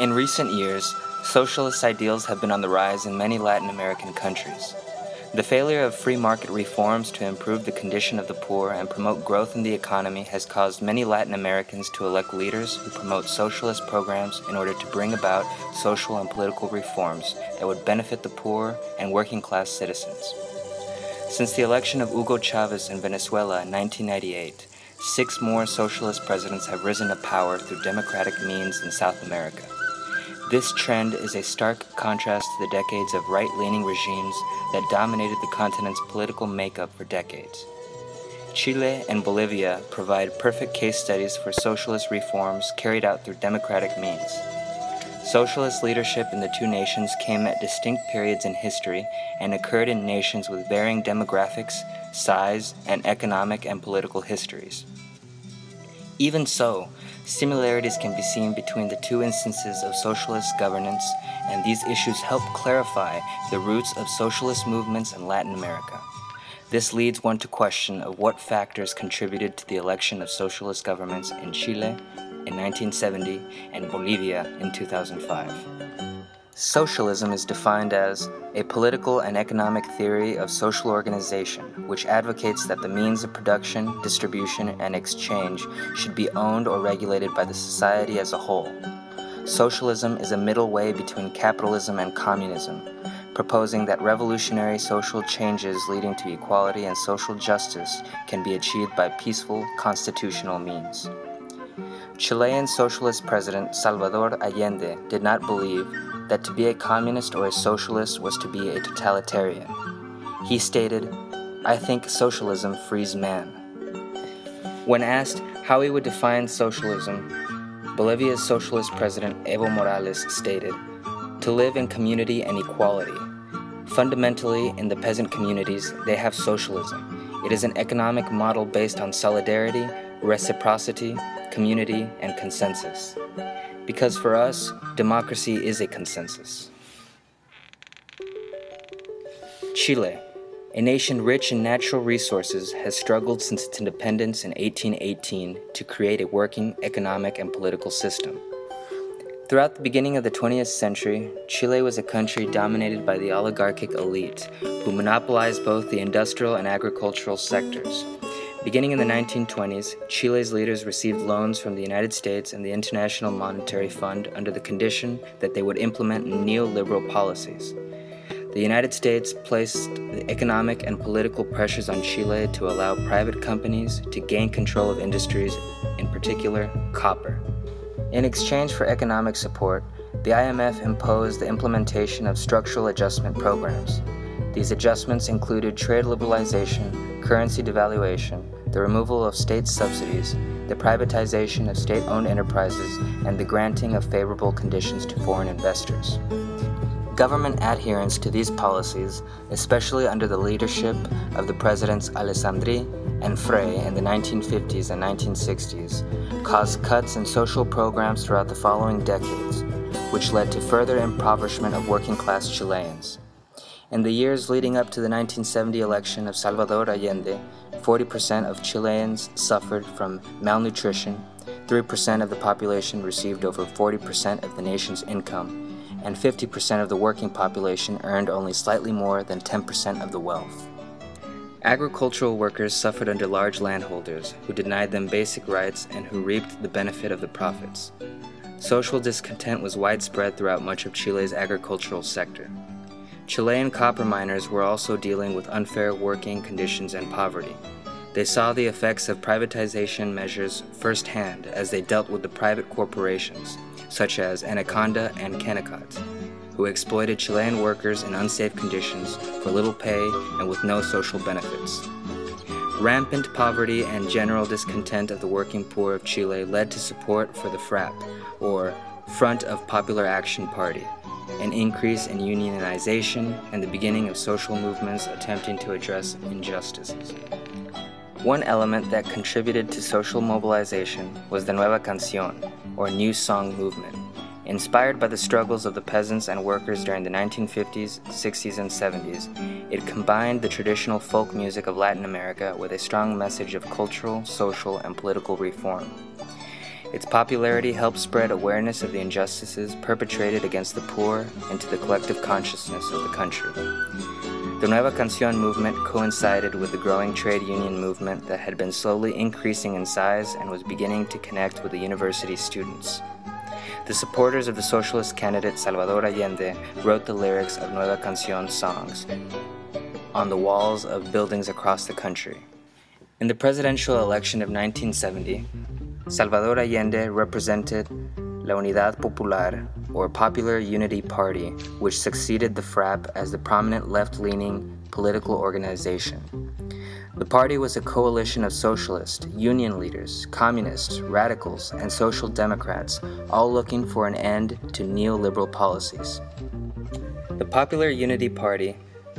In recent years, socialist ideals have been on the rise in many Latin American countries. The failure of free market reforms to improve the condition of the poor and promote growth in the economy has caused many Latin Americans to elect leaders who promote socialist programs in order to bring about social and political reforms that would benefit the poor and working class citizens. Since the election of Hugo Chavez in Venezuela in 1998, six more socialist presidents have risen to power through democratic means in South America. This trend is a stark contrast to the decades of right leaning regimes that dominated the continent's political makeup for decades. Chile and Bolivia provide perfect case studies for socialist reforms carried out through democratic means. Socialist leadership in the two nations came at distinct periods in history and occurred in nations with varying demographics, size, and economic and political histories. Even so, Similarities can be seen between the two instances of socialist governance, and these issues help clarify the roots of socialist movements in Latin America. This leads one to question of what factors contributed to the election of socialist governments in Chile in 1970 and Bolivia in 2005. Socialism is defined as a political and economic theory of social organization which advocates that the means of production, distribution, and exchange should be owned or regulated by the society as a whole. Socialism is a middle way between capitalism and communism, proposing that revolutionary social changes leading to equality and social justice can be achieved by peaceful constitutional means. Chilean socialist president Salvador Allende did not believe that to be a communist or a socialist was to be a totalitarian. He stated, I think socialism frees man. When asked how he would define socialism, Bolivia's socialist president Evo Morales stated, to live in community and equality. Fundamentally, in the peasant communities, they have socialism. It is an economic model based on solidarity, reciprocity, community, and consensus. Because for us, democracy is a consensus. Chile, a nation rich in natural resources, has struggled since its independence in 1818 to create a working economic and political system. Throughout the beginning of the 20th century, Chile was a country dominated by the oligarchic elite, who monopolized both the industrial and agricultural sectors. Beginning in the 1920s, Chile's leaders received loans from the United States and the International Monetary Fund under the condition that they would implement neoliberal policies. The United States placed economic and political pressures on Chile to allow private companies to gain control of industries, in particular, copper. In exchange for economic support, the IMF imposed the implementation of structural adjustment programs. These adjustments included trade liberalization, currency devaluation, the removal of state subsidies, the privatization of state owned enterprises, and the granting of favorable conditions to foreign investors. Government adherence to these policies, especially under the leadership of the presidents Alessandri and Frei in the 1950s and 1960s, caused cuts in social programs throughout the following decades, which led to further impoverishment of working class Chileans. In the years leading up to the 1970 election of Salvador Allende, 40% of Chileans suffered from malnutrition, 3% of the population received over 40% of the nation's income, and 50% of the working population earned only slightly more than 10% of the wealth. Agricultural workers suffered under large landholders who denied them basic rights and who reaped the benefit of the profits. Social discontent was widespread throughout much of Chile's agricultural sector. Chilean copper miners were also dealing with unfair working conditions and poverty. They saw the effects of privatization measures firsthand as they dealt with the private corporations, such as Anaconda and Kennecott, who exploited Chilean workers in unsafe conditions for little pay and with no social benefits. Rampant poverty and general discontent of the working poor of Chile led to support for the FRAP, or Front of Popular Action Party, an increase in unionization, and the beginning of social movements attempting to address injustices. One element that contributed to social mobilization was the Nueva Canción, or New Song movement. Inspired by the struggles of the peasants and workers during the 1950s, 60s, and 70s, it combined the traditional folk music of Latin America with a strong message of cultural, social, and political reform. Its popularity helped spread awareness of the injustices perpetrated against the poor into the collective consciousness of the country. The Nueva Canción movement coincided with the growing trade union movement that had been slowly increasing in size and was beginning to connect with the university students. The supporters of the socialist candidate Salvador Allende wrote the lyrics of Nueva Canción songs on the walls of buildings across the country. In the presidential election of 1970, Salvador Allende represented La Unidad Popular, or Popular Unity Party, which succeeded the FRAP as the prominent left leaning political organization. The party was a coalition of socialists, union leaders, communists, radicals, and social democrats, all looking for an end to neoliberal policies. The Popular Unity Party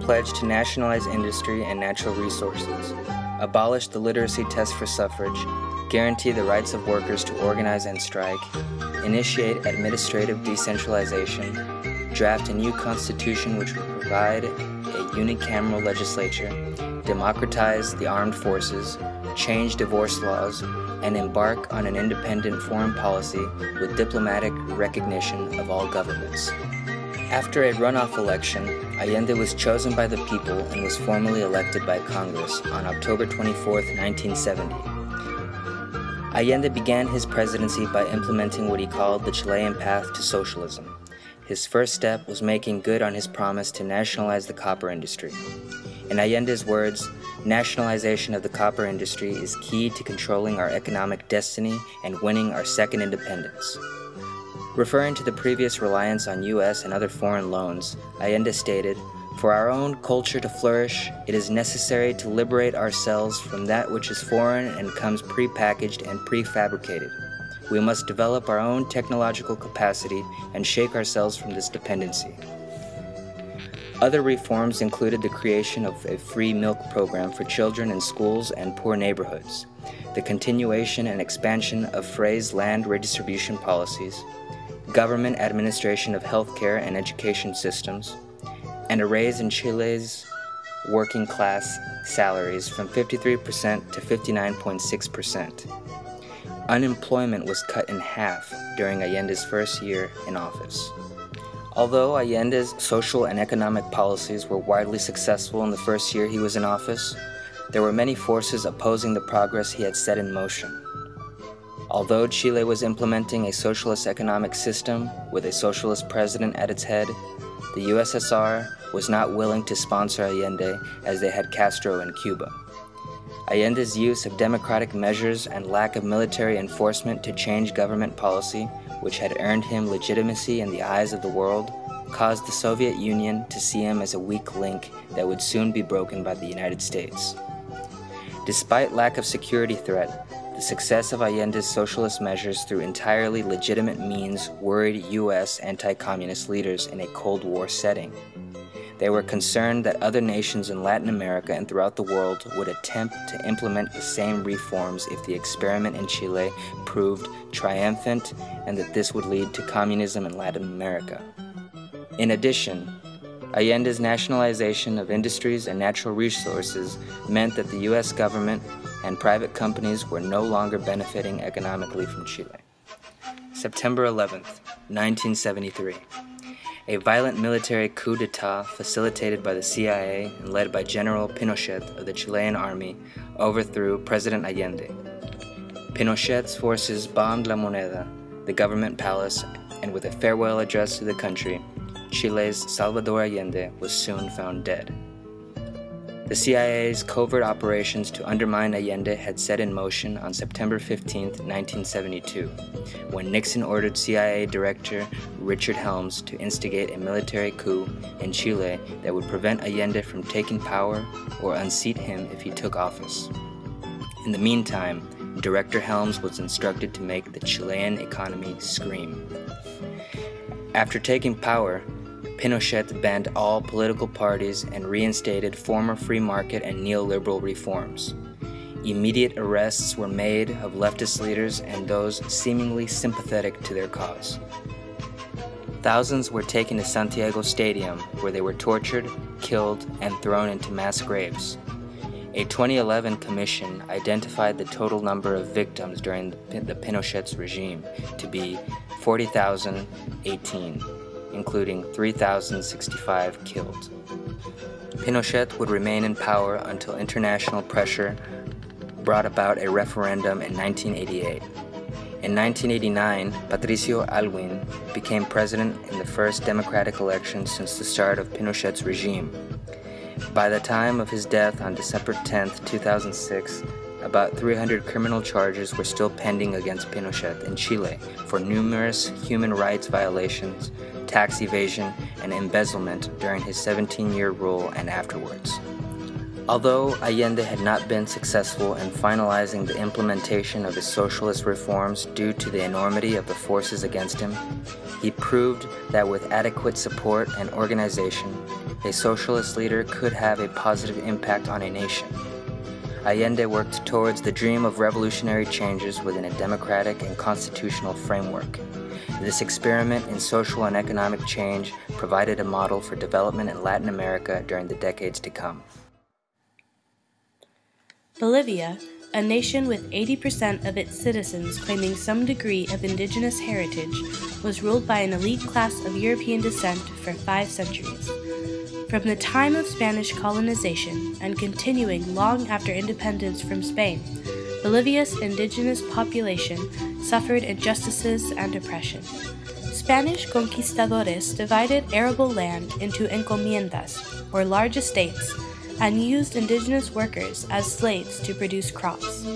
pledged to nationalize industry and natural resources, abolish the literacy test for suffrage, guarantee the rights of workers to organize and strike, initiate administrative decentralization, draft a new constitution which would provide a unicameral legislature, democratize the armed forces, change divorce laws, and embark on an independent foreign policy with diplomatic recognition of all governments. After a runoff election, Allende was chosen by the people and was formally elected by Congress on October 24, 1970. Allende began his presidency by implementing what he called the Chilean path to socialism. His first step was making good on his promise to nationalize the copper industry. In Allende's words, nationalization of the copper industry is key to controlling our economic destiny and winning our second independence. Referring to the previous reliance on U.S. and other foreign loans, Allende stated, For our own culture to flourish, it is necessary to liberate ourselves from that which is foreign and comes prepackaged and prefabricated. We must develop our own technological capacity and shake ourselves from this dependency. Other reforms included the creation of a free milk program for children in schools and poor neighborhoods, the continuation and expansion of Frei's land redistribution policies, government administration of healthcare and education systems, and a raise in Chile's working class salaries from 53% to 59.6%. Unemployment was cut in half during Allende's first year in office. Although Allende's social and economic policies were widely successful in the first year he was in office, there were many forces opposing the progress he had set in motion. Although Chile was implementing a socialist economic system with a socialist president at its head, the USSR was not willing to sponsor Allende as they had Castro in Cuba. Allende's use of democratic measures and lack of military enforcement to change government policy, which had earned him legitimacy in the eyes of the world, caused the Soviet Union to see him as a weak link that would soon be broken by the United States. Despite lack of security threat, the success of Allende's socialist measures through entirely legitimate means worried U.S. anti communist leaders in a Cold War setting. They were concerned that other nations in Latin America and throughout the world would attempt to implement the same reforms if the experiment in Chile proved triumphant and that this would lead to communism in Latin America. In addition, Allende's nationalization of industries and natural resources meant that the U.S. government and private companies were no longer benefiting economically from Chile. September 11th, 1973. A violent military coup d'etat facilitated by the CIA and led by General Pinochet of the Chilean army overthrew President Allende. Pinochet's forces bombed La Moneda, the government palace, and with a farewell address to the country, Chile's Salvador Allende was soon found dead. The CIA's covert operations to undermine Allende had set in motion on September 15, 1972, when Nixon ordered CIA Director Richard Helms to instigate a military coup in Chile that would prevent Allende from taking power or unseat him if he took office. In the meantime, Director Helms was instructed to make the Chilean economy scream. After taking power, Pinochet banned all political parties and reinstated former free market and neoliberal reforms. Immediate arrests were made of leftist leaders and those seemingly sympathetic to their cause. Thousands were taken to Santiago Stadium, where they were tortured, killed, and thrown into mass graves. A 2011 commission identified the total number of victims during the Pinochet's regime to be 40,018, including 3,065 killed. Pinochet would remain in power until international pressure brought about a referendum in 1988. In 1989, Patricio Aylwin became president in the first democratic election since the start of Pinochet's regime. By the time of his death on December 10, 2006, about 300 criminal charges were still pending against Pinochet in Chile for numerous human rights violations, tax evasion, and embezzlement during his 17 year rule and afterwards. Although Allende had not been successful in finalizing the implementation of his socialist reforms due to the enormity of the forces against him, he proved that with adequate support and organization, a socialist leader could have a positive impact on a nation. Allende worked towards the dream of revolutionary changes within a democratic and constitutional framework. This experiment in social and economic change provided a model for development in Latin America during the decades to come. Bolivia, a nation with 80% of its citizens claiming some degree of indigenous heritage, was ruled by an elite class of European descent for five centuries. From the time of Spanish colonization and continuing long after independence from Spain, Bolivia's indigenous population suffered injustices and oppression. Spanish conquistadores divided arable land into encomiendas, or large estates, and used indigenous workers as slaves to produce crops.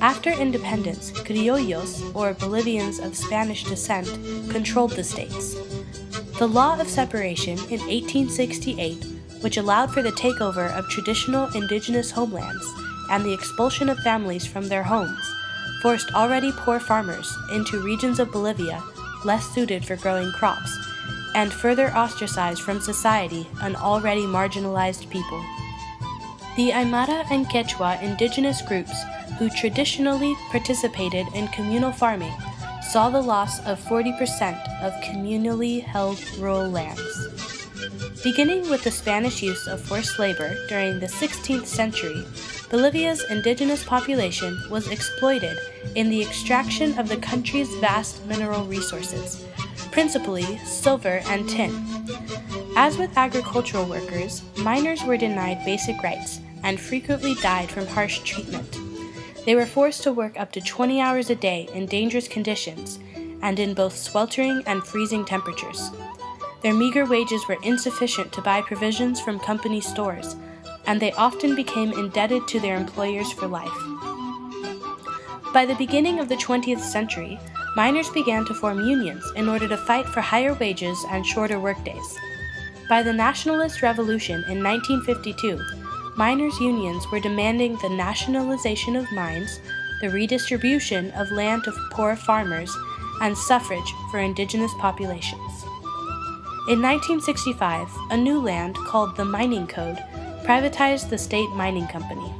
After independence, criollos, or Bolivians of Spanish descent, controlled the states. The Law of Separation in 1868, which allowed for the takeover of traditional indigenous homelands and the expulsion of families from their homes, forced already poor farmers into regions of Bolivia less suited for growing crops, and further ostracized from society an already marginalized people. The Aymara and Quechua indigenous groups who traditionally participated in communal farming saw the loss of 40% of communally held rural lands. Beginning with the Spanish use of forced labor during the 16th century, Bolivia's indigenous population was exploited in the extraction of the country's vast mineral resources, principally silver and tin. As with agricultural workers, miners were denied basic rights and frequently died from harsh treatment. They were forced to work up to 20 hours a day in dangerous conditions and in both sweltering and freezing temperatures. Their meager wages were insufficient to buy provisions from company stores, and they often became indebted to their employers for life. By the beginning of the 20th century, miners began to form unions in order to fight for higher wages and shorter workdays. By the Nationalist Revolution in 1952, miners' unions were demanding the nationalization of mines, the redistribution of land to poor farmers, and suffrage for indigenous populations. In 1965, a new land called the Mining Code privatized the state mining company.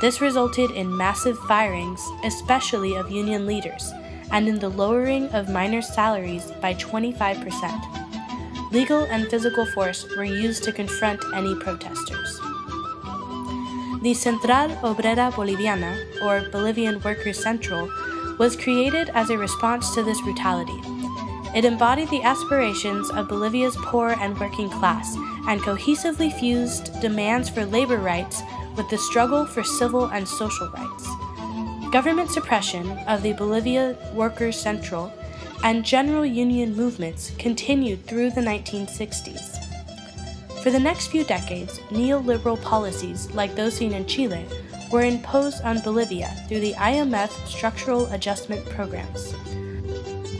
This resulted in massive firings, especially of union leaders, and in the lowering of miners' salaries by 25%. Legal and physical force were used to confront any protesters. The Central Obrera Boliviana, or Bolivian Workers' Central, was created as a response to this brutality. It embodied the aspirations of Bolivia's poor and working class and cohesively fused demands for labor rights with the struggle for civil and social rights. Government suppression of the Bolivia Workers' Central and general union movements continued through the 1960s. For the next few decades, neoliberal policies like those seen in Chile were imposed on Bolivia through the IMF structural adjustment programs.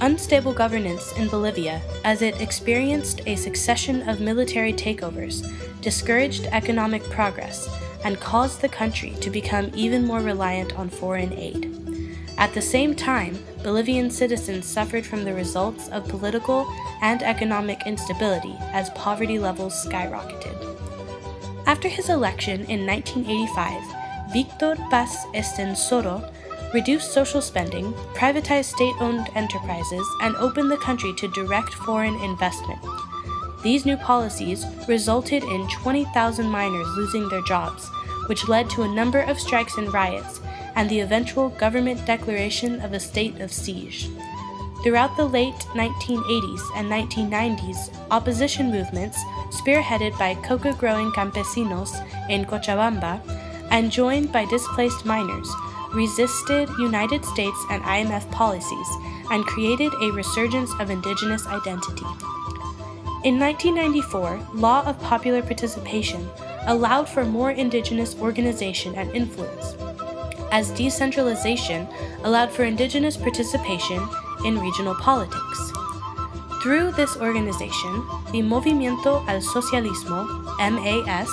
Unstable governance in Bolivia, as it experienced a succession of military takeovers, discouraged economic progress and caused the country to become even more reliant on foreign aid. At the same time, Bolivian citizens suffered from the results of political and economic instability as poverty levels skyrocketed. After his election in 1985, Victor Paz Estenssoro reduced social spending, privatized state owned enterprises, and opened the country to direct foreign investment. These new policies resulted in 20,000 miners losing their jobs, which led to a number of strikes and riots, and the eventual government declaration of a state of siege. Throughout the late 1980s and 1990s, opposition movements, spearheaded by coca growing campesinos in Cochabamba and joined by displaced miners, resisted United States and IMF policies and created a resurgence of indigenous identity. In 1994, Law of Popular Participation allowed for more indigenous organization and influence, as decentralization allowed for indigenous participation in regional politics. Through this organization, the Movimiento al Socialismo, MAS,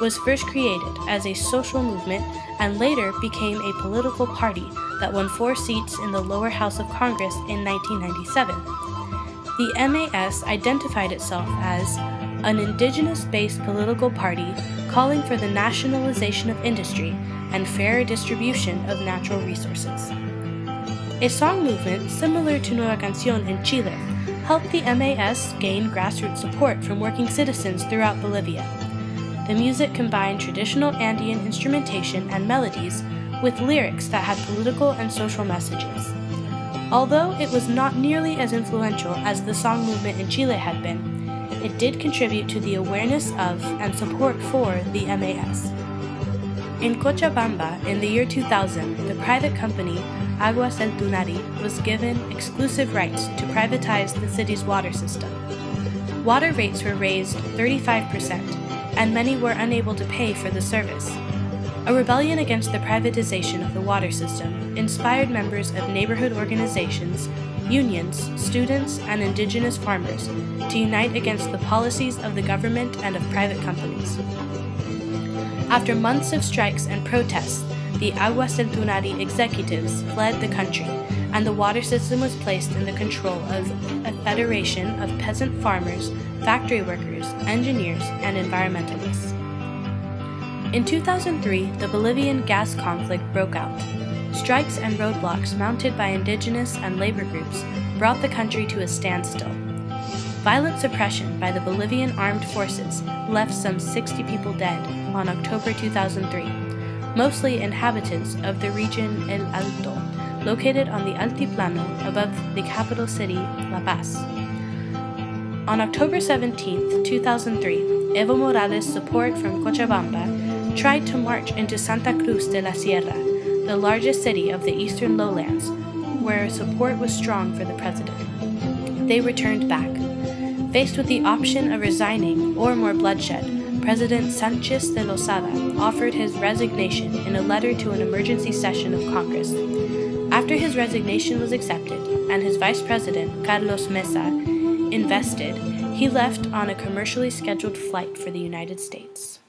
was first created as a social movement and later became a political party that won four seats in the lower house of Congress in 1997. The MAS identified itself as an indigenous based political party calling for the nationalization of industry and fair distribution of natural resources. A song movement similar to Nueva Canción in Chile helped the MAS gain grassroots support from working citizens throughout Bolivia. The music combined traditional Andean instrumentation and melodies with lyrics that had political and social messages. Although it was not nearly as influential as the song movement in Chile had been, it did contribute to the awareness of and support for the MAS. In Cochabamba, in the year 2000, the private company Aguas del Tunari was given exclusive rights to privatize the city's water system. Water rates were raised 35%, and many were unable to pay for the service. A rebellion against the privatization of the water system inspired members of neighborhood organizations, unions, students, and indigenous farmers to unite against the policies of the government and of private companies. After months of strikes and protests, the Aguas del Tunari executives fled the country, and the water system was placed in the control of a federation of peasant farmers, factory workers, engineers, and environmentalists. In 2003, the Bolivian gas conflict broke out. Strikes and roadblocks mounted by indigenous and labor groups brought the country to a standstill. Violent suppression by the Bolivian armed forces left some 60 people dead on October 2003, mostly inhabitants of the region El Alto, located on the Altiplano above the capital city, La Paz. On October 17, 2003, Evo Morales' support from Cochabamba tried to march into Santa Cruz de la Sierra, the largest city of the eastern lowlands, where support was strong for the president. They returned back. Faced with the option of resigning or more bloodshed, President Sanchez de Lozada offered his resignation in a letter to an emergency session of Congress. After his resignation was accepted and his vice president, Carlos Mesa, invested, he left on a commercially scheduled flight for the United States.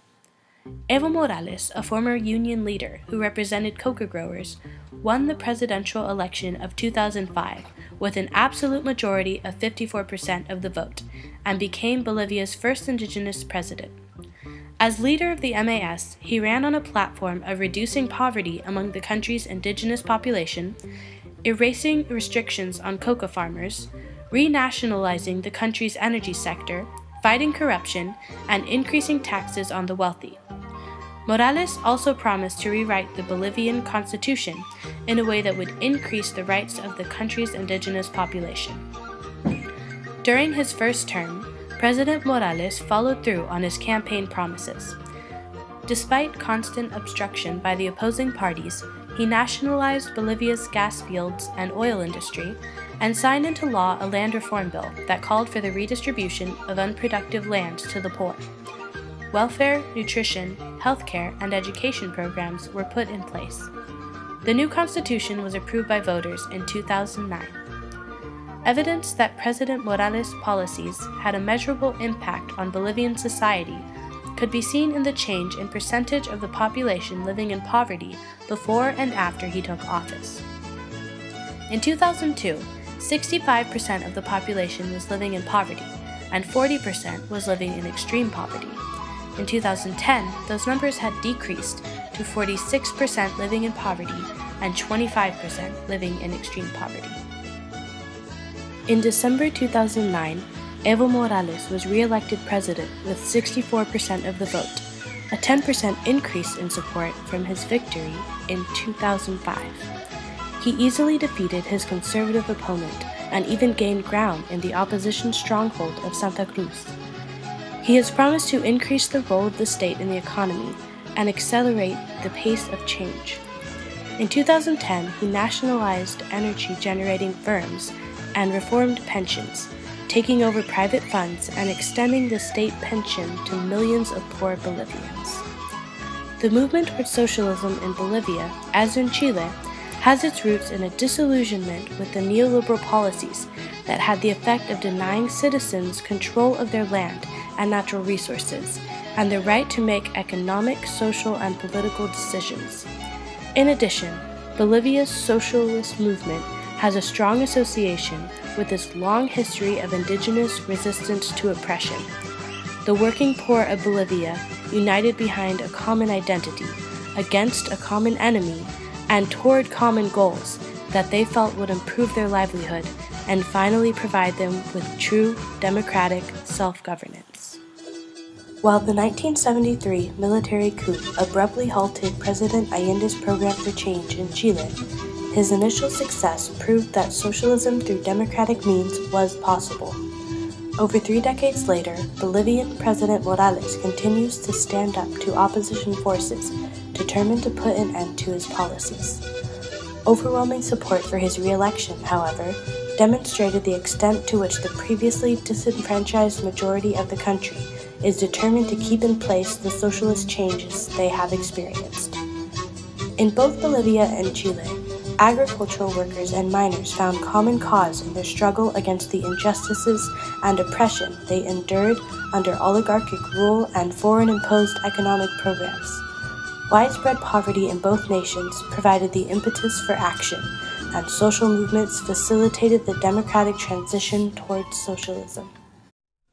Evo Morales, a former union leader who represented coca growers, won the presidential election of 2005 with an absolute majority of 54% of the vote and became Bolivia's first indigenous president. As leader of the MAS, he ran on a platform of reducing poverty among the country's indigenous population, erasing restrictions on coca farmers, renationalizing the country's energy sector, fighting corruption, and increasing taxes on the wealthy. Morales also promised to rewrite the Bolivian constitution in a way that would increase the rights of the country's indigenous population. During his first term, President Morales followed through on his campaign promises. Despite constant obstruction by the opposing parties, he nationalized Bolivia's gas fields and oil industry and signed into law a land reform bill that called for the redistribution of unproductive land to the poor. Welfare, nutrition, healthcare, and education programs were put in place. The new constitution was approved by voters in 2009. Evidence that President Morales' policies had a measurable impact on Bolivian society could be seen in the change in percentage of the population living in poverty before and after he took office. In 2002, 65% of the population was living in poverty, and 40% was living in extreme poverty. In 2010, those numbers had decreased to 46% living in poverty and 25% living in extreme poverty. In December 2009, Evo Morales was re elected president with 64% of the vote, a 10% increase in support from his victory in 2005. He easily defeated his conservative opponent and even gained ground in the opposition stronghold of Santa Cruz. He has promised to increase the role of the state in the economy and accelerate the pace of change. In 2010, he nationalized energy generating firms and reformed pensions, taking over private funds and extending the state pension to millions of poor Bolivians. The movement towards socialism in Bolivia, as in Chile, has its roots in a disillusionment with the neoliberal policies that had the effect of denying citizens control of their land and natural resources and the right to make economic, social, and political decisions. In addition, Bolivia's socialist movement has a strong association with its long history of indigenous resistance to oppression. The working poor of Bolivia united behind a common identity, against a common enemy, and toward common goals that they felt would improve their livelihood and finally provide them with true democratic self governance. While the 1973 military coup abruptly halted President Allende's program for change in Chile, his initial success proved that socialism through democratic means was possible. Over three decades later, Bolivian President Morales continues to stand up to opposition forces determined to put an end to his policies. Overwhelming support for his re-election, however, demonstrated the extent to which the previously disenfranchised majority of the country is determined to keep in place the socialist changes they have experienced. In both Bolivia and Chile, agricultural workers and miners found common cause in their struggle against the injustices and oppression they endured under oligarchic rule and foreign imposed economic programs. Widespread poverty in both nations provided the impetus for action, and social movements facilitated the democratic transition towards socialism.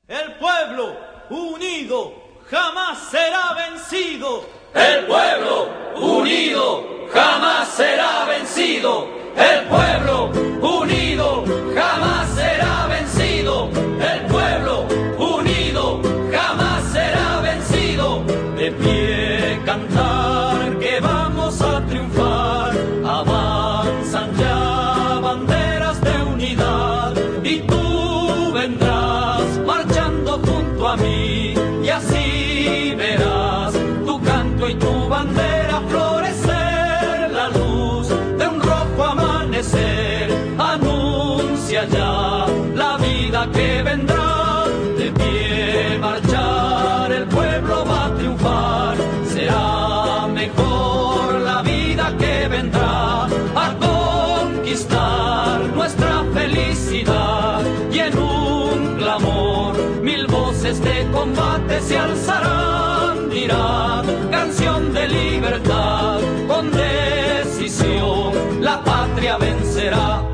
El pueblo unido jamás será vencido. El pueblo unido jamás será vencido. El pueblo unido jamás se alzarán dirán canción de libertad con decisión la patria vencerá